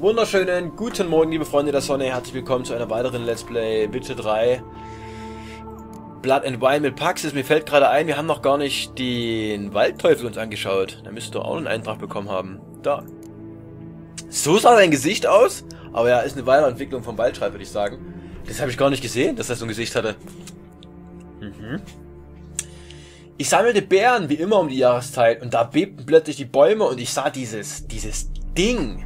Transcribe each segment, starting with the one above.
Wunderschönen guten Morgen, liebe Freunde der Sonne. Herzlich willkommen zu einer weiteren Let's Play Witcher 3 Blood and Wine mit Paxis. Mir fällt gerade ein, wir haben noch gar nicht den Waldteufel uns angeschaut. Da müsste doch auch einen Eintrag bekommen haben. Da. So sah sein Gesicht aus. Aber ja, ist eine Weiterentwicklung vom Waldschreib, würde ich sagen. Das habe ich gar nicht gesehen, dass er so ein Gesicht hatte. Mhm. Ich sammelte Bären, wie immer um die Jahreszeit, und da bebten plötzlich die Bäume und ich sah dieses, dieses Ding.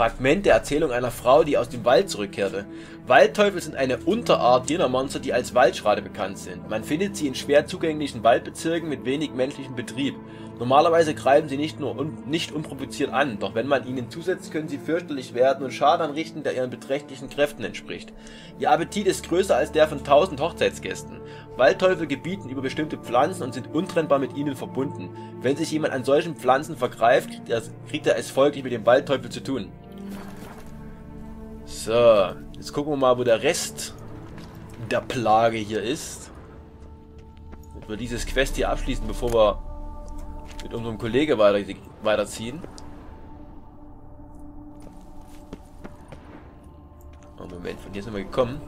Fragment der Erzählung einer Frau, die aus dem Wald zurückkehrte. Waldteufel sind eine Unterart jener Monster, die als Waldschrade bekannt sind. Man findet sie in schwer zugänglichen Waldbezirken mit wenig menschlichem Betrieb. Normalerweise greifen sie nicht nur un nicht unprovoziert an, doch wenn man ihnen zusetzt, können sie fürchterlich werden und Schaden anrichten, der ihren beträchtlichen Kräften entspricht. Ihr Appetit ist größer als der von tausend Hochzeitsgästen. Waldteufel gebieten über bestimmte Pflanzen und sind untrennbar mit ihnen verbunden. Wenn sich jemand an solchen Pflanzen vergreift, kriegt er, kriegt er es folglich mit dem Waldteufel zu tun. So, jetzt gucken wir mal, wo der Rest der Plage hier ist. Damit wir dieses Quest hier abschließen, bevor wir mit unserem Kollege weiter, weiterziehen. Oh, Moment, von hier sind wir gekommen.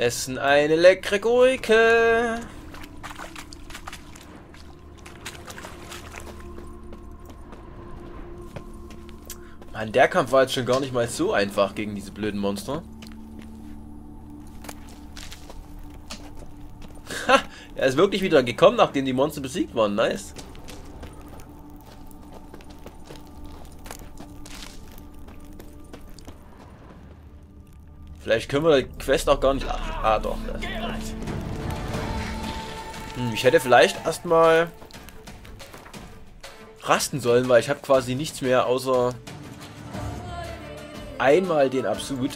Essen eine leckere Gurke. Mann, der Kampf war jetzt schon gar nicht mal so einfach gegen diese blöden Monster. Ha! Er ist wirklich wieder gekommen, nachdem die Monster besiegt waren. Nice. Vielleicht können wir die Quest auch gar nicht... Ah, doch. Hm, ich hätte vielleicht erstmal rasten sollen, weil ich habe quasi nichts mehr außer einmal den Absolut.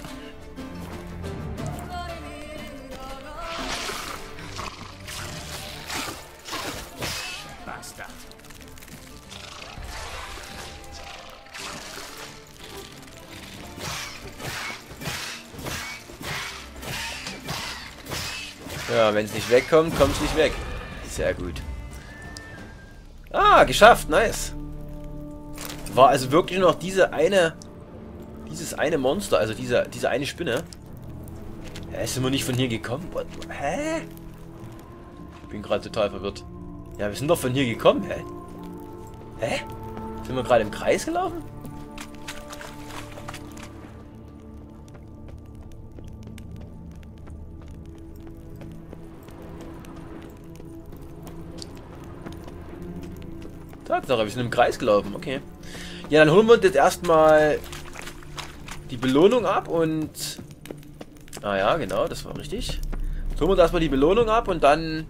Nicht wegkommt, kommt nicht weg. Sehr gut. Ah, geschafft. Nice. War also wirklich nur noch diese eine... Dieses eine Monster, also diese, diese eine Spinne. Ja, ist immer nicht von hier gekommen. What? Hä? Ich bin gerade total verwirrt. Ja, wir sind doch von hier gekommen, hä? Hä? Sind wir gerade im Kreis gelaufen? Tatsache, wir sind im Kreis gelaufen, okay. Ja, dann holen wir uns jetzt erstmal die Belohnung ab und... Ah ja, genau, das war richtig. Jetzt holen wir uns erstmal die Belohnung ab und dann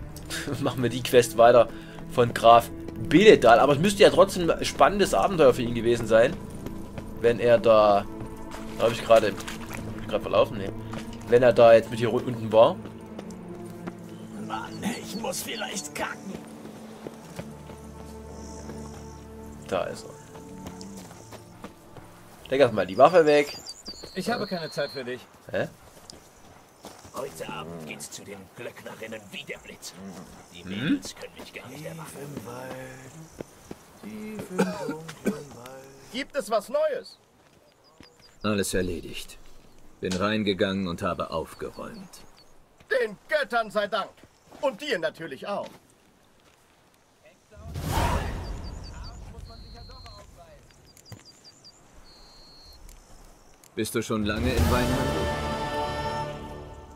machen wir die Quest weiter von Graf Beledal. Aber es müsste ja trotzdem ein spannendes Abenteuer für ihn gewesen sein. Wenn er da... Da habe ich gerade... gerade verlaufen? Nee. Wenn er da jetzt mit hier unten war. Mann, ich muss vielleicht kacken. Da ist er. Leg erstmal die Waffe weg. Ich habe keine Zeit für dich. Hä? Heute Abend geht's zu den Glöcknerinnen wie der Blitz. Die Mädels können mich gar nicht erwarten. Gibt es was Neues? Alles erledigt. Bin reingegangen und habe aufgeräumt. Den Göttern sei Dank. Und dir natürlich auch. Bist du schon lange in Weinhandel?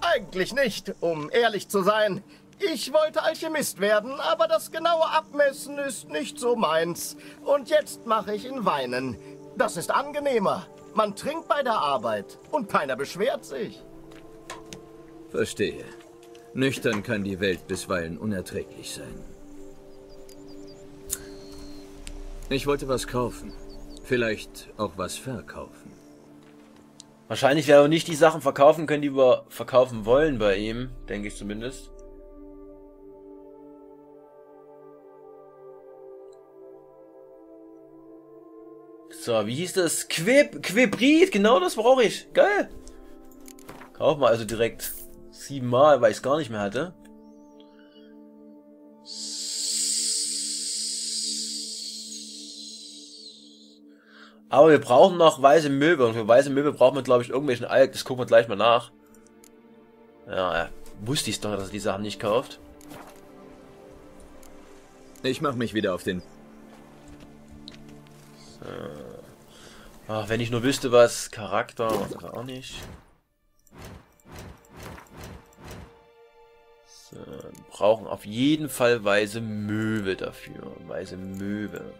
Eigentlich nicht, um ehrlich zu sein. Ich wollte Alchemist werden, aber das genaue Abmessen ist nicht so meins. Und jetzt mache ich in Weinen. Das ist angenehmer. Man trinkt bei der Arbeit und keiner beschwert sich. Verstehe. Nüchtern kann die Welt bisweilen unerträglich sein. Ich wollte was kaufen. Vielleicht auch was verkaufen. Wahrscheinlich werden wir nicht die Sachen verkaufen können, die wir verkaufen wollen bei ihm, denke ich zumindest. So, wie hieß das? Quib, Quibrit, genau das brauche ich. Geil. Kauf mal also direkt siebenmal, weil ich es gar nicht mehr hatte. Aber wir brauchen noch weiße Möbel. Und für weiße Möbel brauchen wir, glaube ich, irgendwelchen Alk. Das gucken wir gleich mal nach. Ja, ja. Wusste ich doch, dass er die Sachen nicht kauft. Ich mache mich wieder auf den... Ach, wenn ich nur wüsste, was Charakter... Was auch nicht. So, wir brauchen auf jeden Fall weiße Möbel dafür. Weiße Möbel.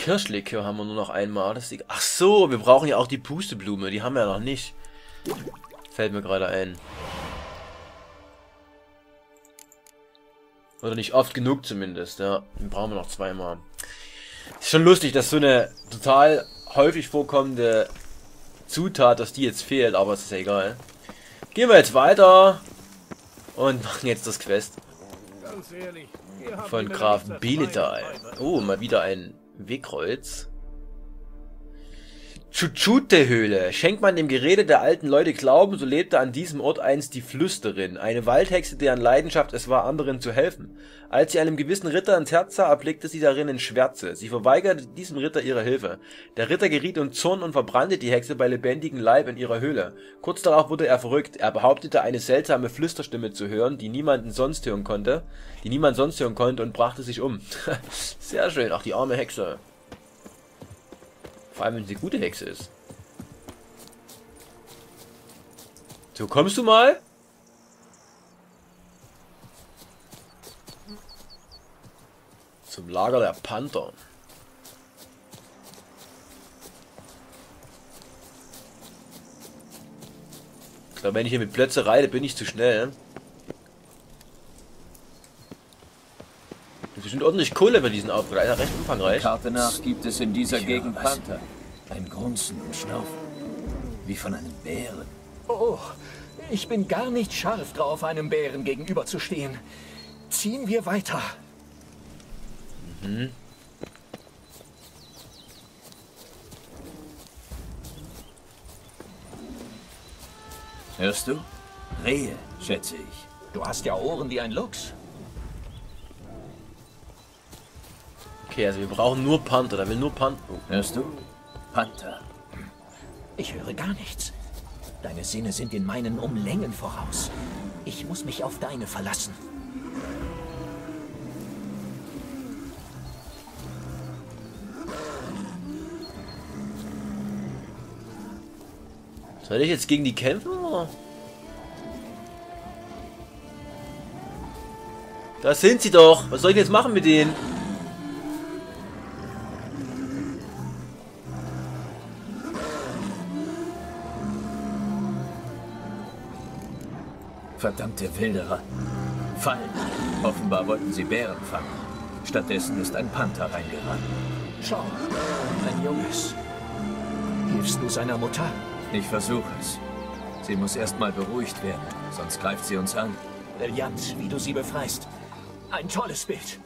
Kirschlikör haben wir nur noch einmal. Das ist Ach so, wir brauchen ja auch die Pusteblume. Die haben wir ja noch nicht. Fällt mir gerade ein. Oder nicht oft genug zumindest, ja. Den brauchen wir noch zweimal. Ist schon lustig, dass so eine total häufig vorkommende Zutat, dass die jetzt fehlt, aber es ist ja egal. Gehen wir jetzt weiter und machen jetzt das Quest von Graf Beletal. Oh, mal wieder ein Wegkreuz. Chuchute-Höhle. Schenkt man dem Gerede der alten Leute Glauben, so lebte an diesem Ort einst die Flüsterin, eine Waldhexe, deren Leidenschaft es war, anderen zu helfen. Als sie einem gewissen Ritter ins Herz sah, erblickte sie darin in Schwärze. Sie verweigerte diesem Ritter ihre Hilfe. Der Ritter geriet in Zorn und verbrannte die Hexe bei lebendigem Leib in ihrer Höhle. Kurz darauf wurde er verrückt. Er behauptete, eine seltsame Flüsterstimme zu hören, die niemanden sonst hören konnte, die niemand sonst hören konnte und brachte sich um. Sehr schön, ach die arme Hexe. Vor allem, wenn sie gute Hexe ist. So, kommst du mal? Zum Lager der Panther. Ich glaube, wenn ich hier mit Plätze reite, bin ich zu schnell. Ist bestimmt ordentlich Kohle bei diesen Auftrag. Ja, recht umfangreich. Karte nach gibt es in dieser Gegend Panther. Ein Grunzen und Schnaufen. Wie von einem Bären. Oh, ich bin gar nicht scharf drauf, einem Bären gegenüberzustehen. Ziehen wir weiter. Mhm. Hörst du? Rehe, schätze ich. Du hast ja Ohren wie ein Luchs. Okay, also wir brauchen nur Panther. Da will nur Panther. Oh. Hörst du? Panther. Ich höre gar nichts. Deine Sinne sind in meinen um Längen voraus. Ich muss mich auf deine verlassen. Soll ich jetzt gegen die kämpfen? Oder? Da sind sie doch. Was soll ich jetzt machen mit denen? Verdammte Wilderer. Fallen. Offenbar wollten sie Bären fangen. Stattdessen ist ein Panther reingeraten. Schau, ein Junges. Hilfst du seiner Mutter? Ich versuche es. Sie muss erstmal beruhigt werden, sonst greift sie uns an. Brillant, wie du sie befreist. Ein tolles Bild.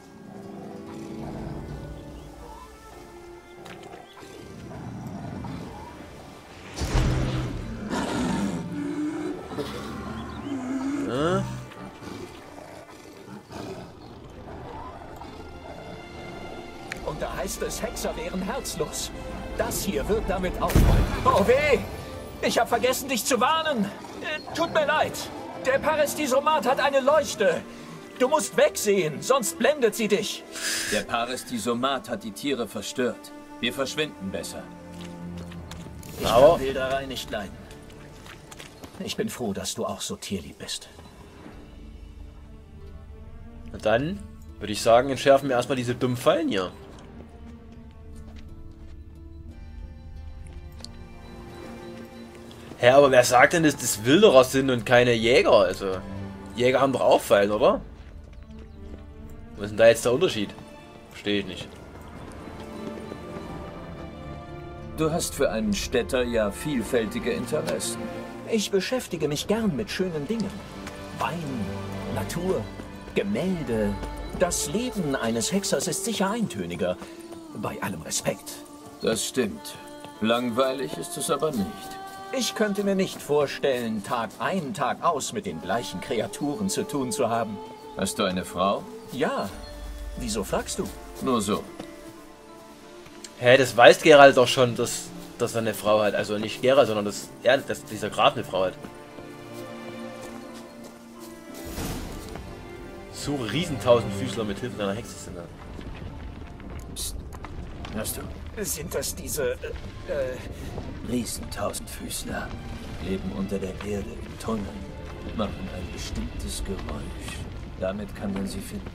Herzlos. Das hier wird damit aufräumen. Oh weh! Ich habe vergessen, dich zu warnen. Äh, tut mir leid. Der Parestisomat hat eine Leuchte. Du musst wegsehen, sonst blendet sie dich. Der Parestisomat hat die Tiere verstört. Wir verschwinden besser. Ich Aber- kann Wilderei nicht leiden. Ich bin froh, dass du auch so tierlieb bist. Na dann würde ich sagen, entschärfen wir erstmal diese dummen Fallen hier. Hä, aber wer sagt denn, dass das Wilderer sind und keine Jäger? Also, Jäger haben doch auch Fallen, oder? Was ist denn da jetzt der Unterschied? Verstehe ich nicht. Du hast für einen Städter ja vielfältige Interessen. Ich beschäftige mich gern mit schönen Dingen. Wein, Natur, Gemälde, Das Leben eines Hexers ist sicher eintöniger. Bei allem Respekt. Das stimmt. Langweilig ist es aber nicht. Ich könnte mir nicht vorstellen, Tag ein, Tag aus mit den gleichen Kreaturen zu tun zu haben. Hast du eine Frau? Ja. Wieso fragst du? Nur so. Hä, das weiß Geralt doch schon, dass, dass er eine Frau hat. Also nicht Geralt, sondern dass, er, dass dieser Graf eine Frau hat. Suche Riesentausendfüßler mit Hilfe deiner Hexe sind. Psst. Hörst du? Sind das diese... Äh, äh, Riesentausendfüßler leben unter der Erde in Tunneln, machen ein bestimmtes Geräusch. Damit kann man sie finden.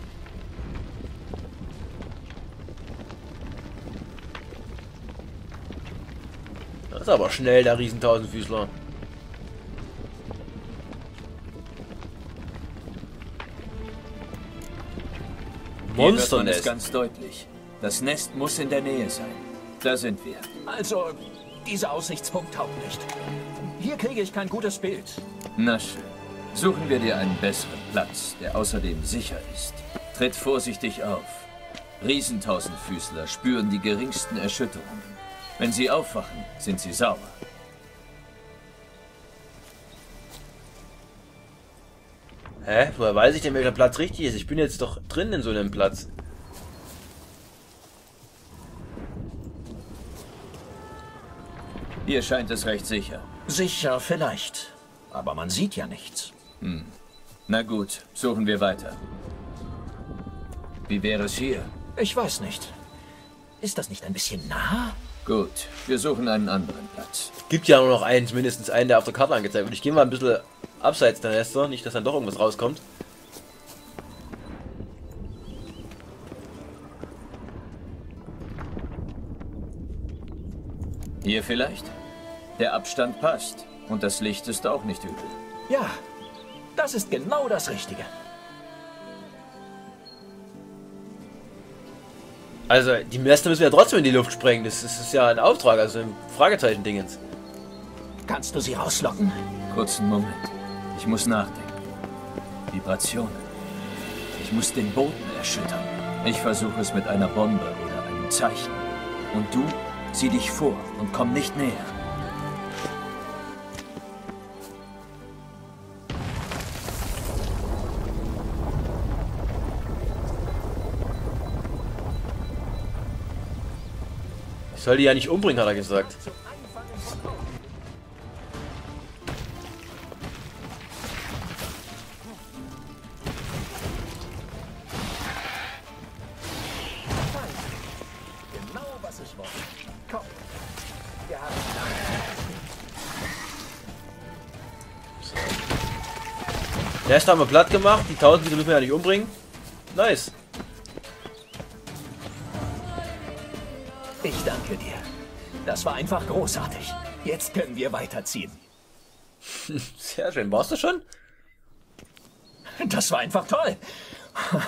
Das ist aber schnell, der Riesentausendfüßler. Hier hört man es Monsternest. ganz deutlich. Das Nest muss in der Nähe sein. Da sind wir. also, dieser Aussichtspunkt taugt nicht. Hier kriege ich kein gutes Bild. Na schön. Suchen wir dir einen besseren Platz, der außerdem sicher ist. Tritt vorsichtig auf. Riesentausendfüßler spüren die geringsten Erschütterungen. Wenn sie aufwachen, sind sie sauer. Hä? Woher weiß ich denn, welcher Platz richtig ist? Ich bin jetzt doch drin in so einem Platz. Hier scheint es recht sicher. Sicher, vielleicht. Aber man sieht ja nichts. Na gut, suchen wir weiter. Wie wäre es hier? Ich weiß nicht. Ist das nicht ein bisschen nah? Gut, wir suchen einen anderen Platz. Gibt ja nur noch einen, mindestens einen, der auf der Karte angezeigt wird. Ich gehe mal ein bisschen abseits der Nester, nicht, dass dann doch irgendwas rauskommt. Hier vielleicht? Der Abstand passt. Und das Licht ist auch nicht übel. Ja, das ist genau das Richtige. Also, die Nester müssen wir ja trotzdem in die Luft sprengen. Das, das ist ja ein Auftrag, also ein Fragezeichen-Dingens. Kannst du sie rauslocken? Kurzen Moment. Ich muss nachdenken. Vibrationen. Ich muss den Boden erschüttern. Ich versuche es mit einer Bombe oder einem Zeichen. Und du, sieh dich vor und komm nicht näher. Ich soll die ja nicht umbringen, hat er gesagt. Haben wir platt gemacht. Die 1000 Liter müssen wir ja nicht umbringen. Nice. Ich danke dir. Das war einfach großartig. Jetzt können wir weiterziehen. Sehr schön. Warst du schon? Das war einfach toll.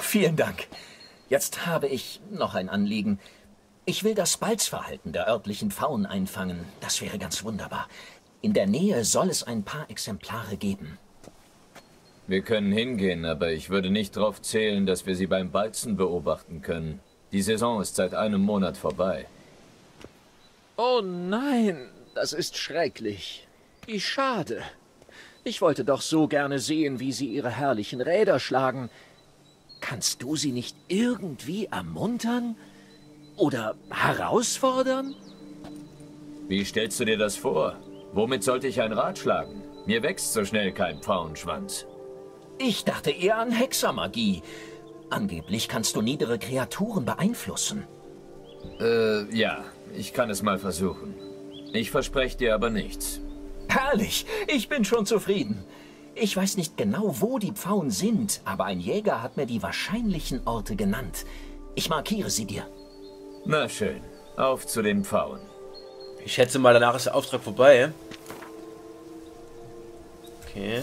Vielen Dank. Jetzt habe ich noch ein Anliegen. Ich will das Balzverhalten der örtlichen Faunen einfangen. Das wäre ganz wunderbar. In der Nähe soll es ein paar Exemplare geben. Wir können hingehen, aber ich würde nicht darauf zählen, dass wir sie beim Balzen beobachten können. Die Saison ist seit einem Monat vorbei. Oh nein, das ist schrecklich. Wie schade. Ich wollte doch so gerne sehen, wie sie ihre herrlichen Räder schlagen. Kannst du sie nicht irgendwie ermuntern? Oder herausfordern? Wie stellst du dir das vor? Womit sollte ich ein Rad schlagen? Mir wächst so schnell kein Pfauenschwanz. Ich dachte eher an Hexermagie. Angeblich kannst du niedere Kreaturen beeinflussen. Äh, ja, ich kann es mal versuchen. Ich verspreche dir aber nichts. Herrlich, ich bin schon zufrieden. Ich weiß nicht genau, wo die Pfauen sind, aber ein Jäger hat mir die wahrscheinlichen Orte genannt. Ich markiere sie dir. Na schön, auf zu den Pfauen. Ich schätze mal, danach ist der Auftrag vorbei. Okay.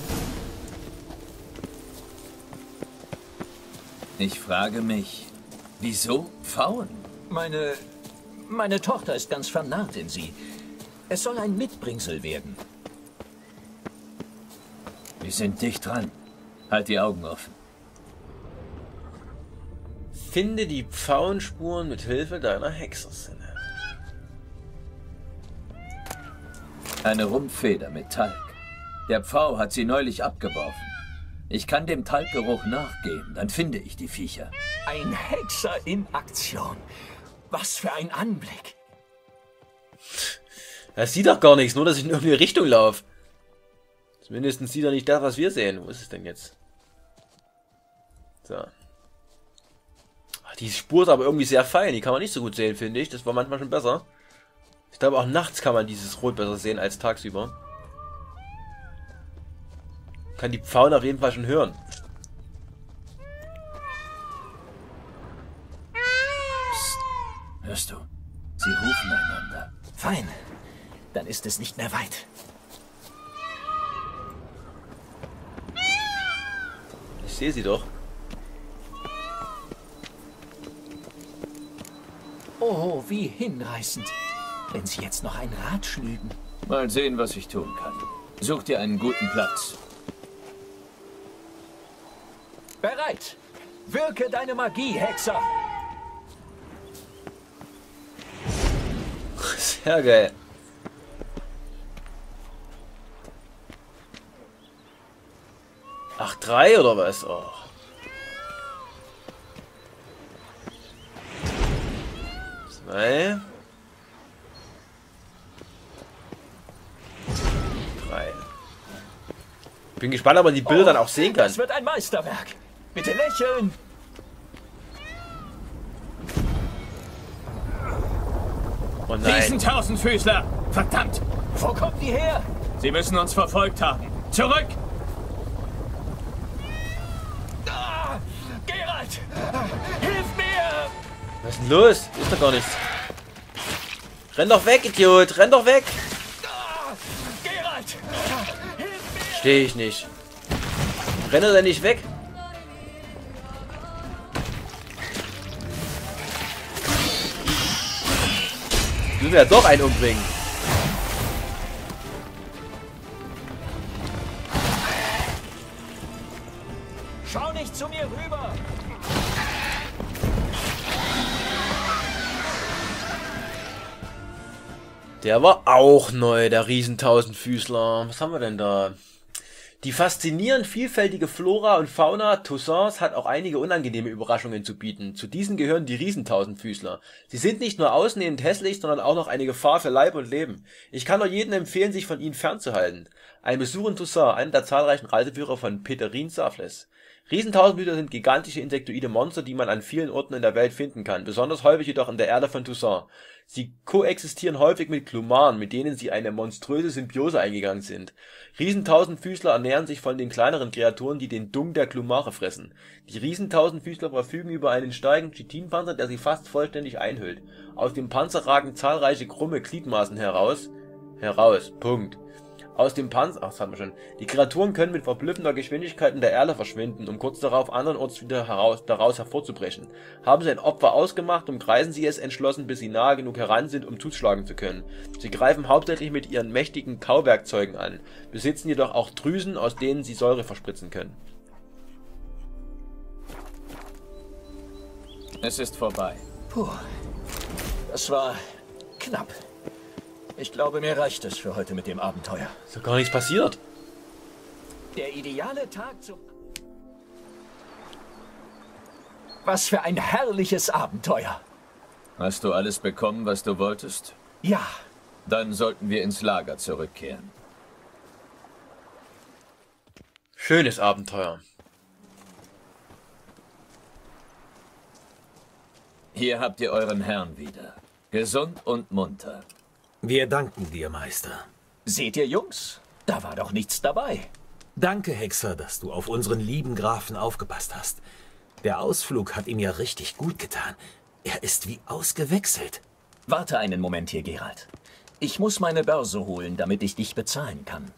Ich frage mich, wieso Pfauen? Meine. Meine Tochter ist ganz vernarrt in sie. Es soll ein Mitbringsel werden. Wir sind dicht dran. Halt die Augen offen. Finde die Pfauenspuren mit Hilfe deiner Hexersinne. Eine Rumpfeder mit Talg. Der Pfau hat sie neulich abgeworfen. Ich kann dem Talggeruch nachgehen, dann finde ich die Viecher. Ein Hexer in Aktion. Was für ein Anblick. Das sieht doch gar nichts, nur dass ich in irgendeine Richtung laufe. Zumindest sieht er nicht das, was wir sehen. Wo ist es denn jetzt? So. Die Spur ist aber irgendwie sehr fein. Die kann man nicht so gut sehen, finde ich. Das war manchmal schon besser. Ich glaube, auch nachts kann man dieses Rot besser sehen als tagsüber. Kann die Pfauen auf jeden Fall schon hören. Hörst du? Sie rufen einander. Fein. Dann ist es nicht mehr weit. Ich sehe sie doch. Oh, wie hinreißend. Wenn sie jetzt noch ein Rad schlügen. Mal sehen, was ich tun kann. Such dir einen guten Platz. Bereit. Wirke deine Magie, Hexer. Sehr geil. Ach, drei oder was? Oh. Zwei. Drei. Bin gespannt, ob man die Bilder dann auch sehen kann. Das wird ein Meisterwerk. Bitte lächeln. Oh nein. Tausendfüßler! Verdammt! Wo kommt die her? Sie müssen uns verfolgt haben. Zurück! Ah, Gerald! Hilf mir! Was ist denn los? Ist doch gar nichts. Renn doch weg, Idiot! Renn doch weg! Ah, Gerald! Hilf mir! Stehe ich nicht. Renne denn nicht weg? Du willst ja doch einen umbringen. Schau nicht zu mir rüber! Der war auch neu, der Riesentausendfüßler. Was haben wir denn da? Die faszinierend vielfältige Flora und Fauna Toussaints hat auch einige unangenehme Überraschungen zu bieten. Zu diesen gehören die Riesentausendfüßler. Sie sind nicht nur ausnehmend hässlich, sondern auch noch eine Gefahr für Leib und Leben. Ich kann nur jedem empfehlen, sich von ihnen fernzuhalten. Ein Besuch in Toussaint, einer der zahlreichen Reiseführer von Peterin Safles. Riesentausendfüßler sind gigantische insektoide Monster, die man an vielen Orten in der Welt finden kann, besonders häufig jedoch in der Erde von Toussaint. Sie koexistieren häufig mit Klumaren, mit denen sie eine monströse Symbiose eingegangen sind. Riesentausendfüßler ernähren sich von den kleineren Kreaturen, die den Dung der Klumare fressen. Die Riesentausendfüßler verfügen über einen starken Chitinpanzer, der sie fast vollständig einhüllt. Aus dem Panzer ragen zahlreiche krumme Gliedmaßen heraus. Heraus. Punkt. Aus dem Panzer, ach, das hatten wir schon. Die Kreaturen können mit verblüffender Geschwindigkeit in der Erde verschwinden, um kurz darauf andernorts wieder heraus, daraus hervorzubrechen. Haben sie ein Opfer ausgemacht, umkreisen sie es entschlossen, bis sie nahe genug heran sind, um zuschlagen zu können. Sie greifen hauptsächlich mit ihren mächtigen Kauwerkzeugen an, besitzen jedoch auch Drüsen, aus denen sie Säure verspritzen können. Es ist vorbei. Puh. Das war knapp. Ich glaube, mir reicht es für heute mit dem Abenteuer. Ist doch gar nichts passiert. Der ideale Tag zum... Was für ein herrliches Abenteuer. Hast du alles bekommen, was du wolltest? Ja, Dann sollten wir ins Lager zurückkehren. Schönes Abenteuer. Hier habt ihr euren Herrn wieder. Gesund und munter. Wir danken dir, Meister. seht ihr, Jungs? Da war doch nichts dabei. Danke, Hexer, dass du auf unseren lieben Grafen aufgepasst hast. Der Ausflug hat ihm ja richtig gut getan. Er ist wie ausgewechselt. Warte einen Moment hier, Gerald. Ich muss meine Börse holen, damit ich dich bezahlen kann.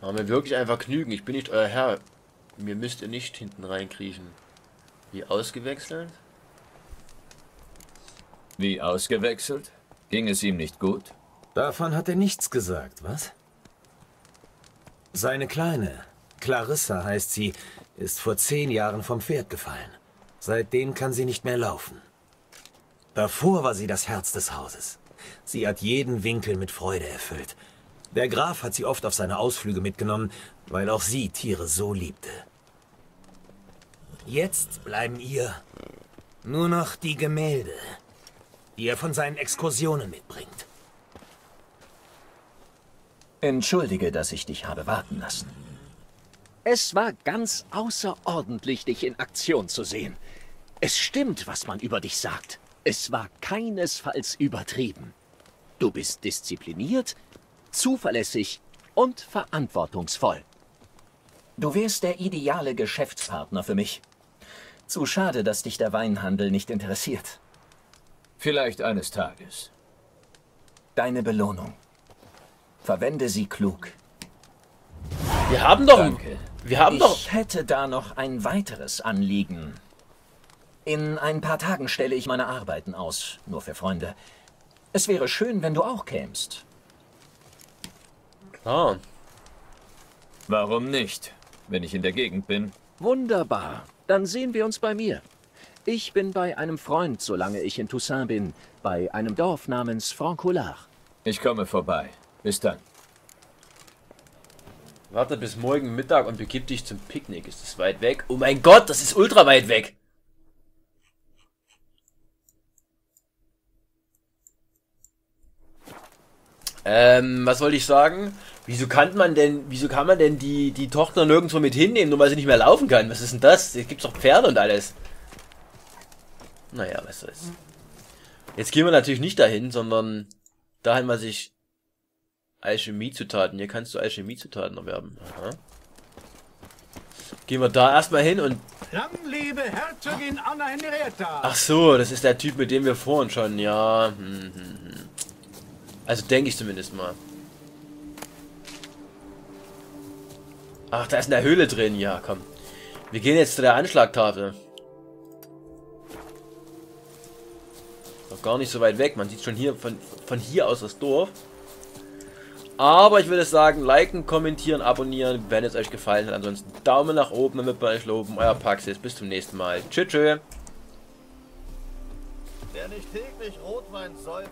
Machen wir wirklich einfach Genügen. Ich bin nicht euer Herr. Mir müsst ihr nicht hinten reinkriechen. Wie ausgewechselt? Wie ausgewechselt? Ging es ihm nicht gut? Davon hat er nichts gesagt, was? Seine Kleine, Clarissa heißt sie, ist vor zehn Jahren vom Pferd gefallen. Seitdem kann sie nicht mehr laufen. Davor war sie das Herz des Hauses. Sie hat jeden Winkel mit Freude erfüllt. Der Graf hat sie oft auf seine Ausflüge mitgenommen, weil auch sie Tiere so liebte. Jetzt bleiben ihr nur noch die Gemälde, die er von seinen Exkursionen mitbringt. Entschuldige, dass ich dich habe warten lassen. Es war ganz außerordentlich, dich in Aktion zu sehen. Es stimmt, was man über dich sagt. Es war keinesfalls übertrieben. Du bist diszipliniert, zuverlässig und verantwortungsvoll. Du wärst der ideale Geschäftspartner für mich. Zu schade, dass dich der Weinhandel nicht interessiert. Vielleicht eines Tages. Deine Belohnung. Verwende sie klug. Wir haben doch... Danke. Wir haben ich doch... hätte da noch ein weiteres Anliegen. In ein paar Tagen stelle ich meine Arbeiten aus, nur für Freunde. Es wäre schön, wenn du auch kämst. Ah, Warum nicht? Wenn ich in der Gegend bin. Wunderbar. Dann sehen wir uns bei mir. Ich bin bei einem Freund, solange ich in Toussaint bin, bei einem Dorf namens Francoulard. Ich komme vorbei. Bis dann. warte bis morgen Mittag und begib dich zum Picknick. Ist das weit weg? Oh mein Gott, das ist ultra weit weg. Ähm, was wollte ich sagen? Wieso kann man denn, wieso kann man denn die, die Tochter nirgendwo mit hinnehmen, nur weil sie nicht mehr laufen kann? Was ist denn das? Hier gibt's doch Pferde und alles. Naja, was soll's. Jetzt gehen wir natürlich nicht dahin, sondern dahin, was ich Alchemiezutaten. Hier kannst du Alchemiezutaten erwerben. Aha. Gehen wir da erstmal hin und... Lang lebe Herzogin Anna Henrietta! Ach so, das ist der Typ, mit dem wir vorhin schon... Ja, hm, hm, hm. Also denke ich zumindest mal. Ach, da ist eine Höhle drin. Ja, komm. Wir gehen jetzt zu der Anschlagtafel. Noch gar nicht so weit weg. Man sieht schon hier von, von hier aus das Dorf. Aber ich würde sagen, liken, kommentieren, abonnieren, wenn es euch gefallen hat. Ansonsten Daumen nach oben, damit wir euch loben. Euer Paxis. Bis zum nächsten Mal. Tschüss. tschüss. Wer nicht täglich Rotwein säuft,